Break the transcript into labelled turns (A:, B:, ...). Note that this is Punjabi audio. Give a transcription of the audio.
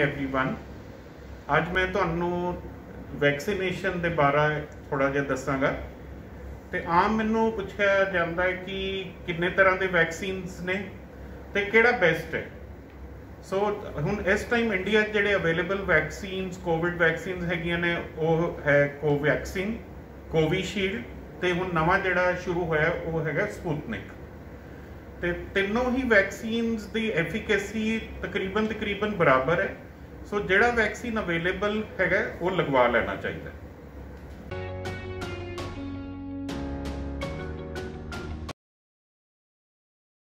A: ਐਵਰੀਵਨ ਅੱਜ ਮੈਂ ਤੁਹਾਨੂੰ ਵੈਕਸੀਨੇਸ਼ਨ ਦੇ ਬਾਰੇ ਥੋੜਾ ਜਿਹਾ ਦੱਸਾਂਗਾ। ਤੇ ਆਮ ਮੈਨੂੰ ਪੁੱਛਿਆ ਜਾਂਦਾ ਹੈ ਕਿ ਕਿੰਨੇ ਤਰ੍ਹਾਂ ਦੇ ਵੈਕਸੀਨਸ ਨੇ ਤੇ ਕਿਹੜਾ ਬੈਸਟ ਹੈ। ਸੋ ਹੁਣ ਇਸ ਟਾਈਮ ਇੰਡੀਆ 'ਚ ਜਿਹੜੇ ਅਵੇਲੇਬਲ ਵੈਕਸੀਨਸ ਕੋਵਿਡ ਵੈਕਸੀਨਸ ਹੈਗੀਆਂ ਨੇ, ਉਹ ਹੈ ਕੋਵੈਕਸਿਨ ਕੋਵਿਸ਼ੀਲਡ ਤੇ ਹੁਣ ਨਵਾਂ ਜਿਹੜਾ ਸ਼ੁਰੂ ਹੋਇਆ, ਉਹ ਹੈਗਾ ਸਪੁਤਨਿਕ ਤੇ ਤਿੰਨੋਂ ਹੀ ਵੈਕਸੀਨਸ ਦੀ ਐਫੀਕੇਸੀ ਤਕਰੀਬਨ ਤਕਰੀਬਨ ਬਰਾਬਰ ਹੈ। ਸੋ ਜਿਹੜਾ ਵੈਕਸੀਨ ਅਵੇਲੇਬਲ ਹੈਗਾ, ਉਹ ਲਗਵਾ ਲੈਣਾ ਚਾਹੀਦਾ